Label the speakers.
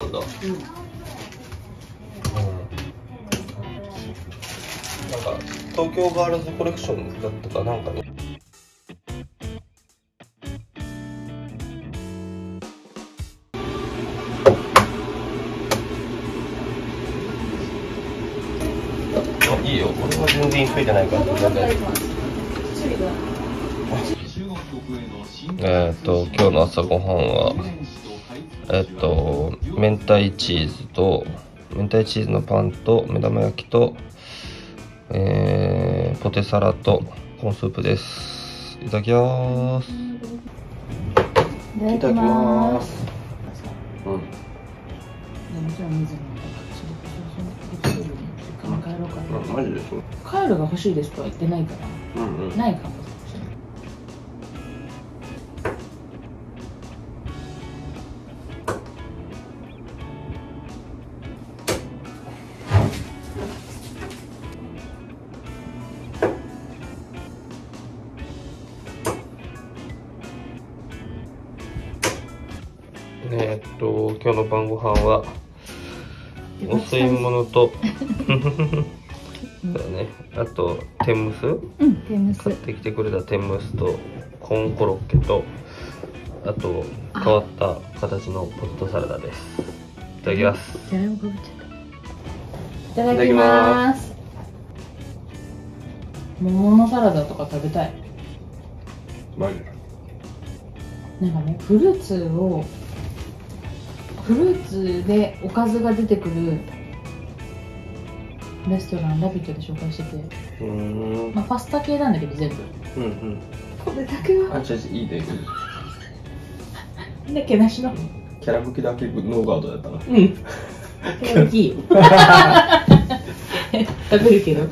Speaker 1: なんだ。
Speaker 2: うん
Speaker 1: うん。なんか、東京ガールズコレクションだったかなんかね。あいいよ。俺は全然急いでないから。全然えーっと、今日の朝ごはんは、えっと、明太チーズと、明太チーズのパンと、目玉焼きと、えー、ポテサラと、コーンスープです。いただきます。
Speaker 2: いただきます
Speaker 1: うん。
Speaker 2: 帰ろうかな
Speaker 1: マジでそう。
Speaker 2: カールが欲しいですとは言ってないから
Speaker 1: うんうん。
Speaker 2: ないかも
Speaker 1: えーっと、今日の晩ご飯は、お吸い物と、だね、あと、天むす？
Speaker 2: うん天むす。
Speaker 1: 買ってきてくれた天むすと、コーンコロッケと、あと、変わった形のポテトサラダです。いただきます。
Speaker 2: いた。だきます。桃のサラダとか食べたい。
Speaker 1: マジ
Speaker 2: なんかねフルーツをフルーツでおかずが出てくるレストラン「ラビット!」で紹介してて、
Speaker 1: うーん。
Speaker 2: まあ、パスタ系なんだけど全部
Speaker 1: うんうん。
Speaker 2: これだけは
Speaker 1: あ、じゃあいいで。
Speaker 2: でけなしの
Speaker 1: キャラ吹きだけノーガードやったな。
Speaker 2: うん。大きいよ。食べるけど。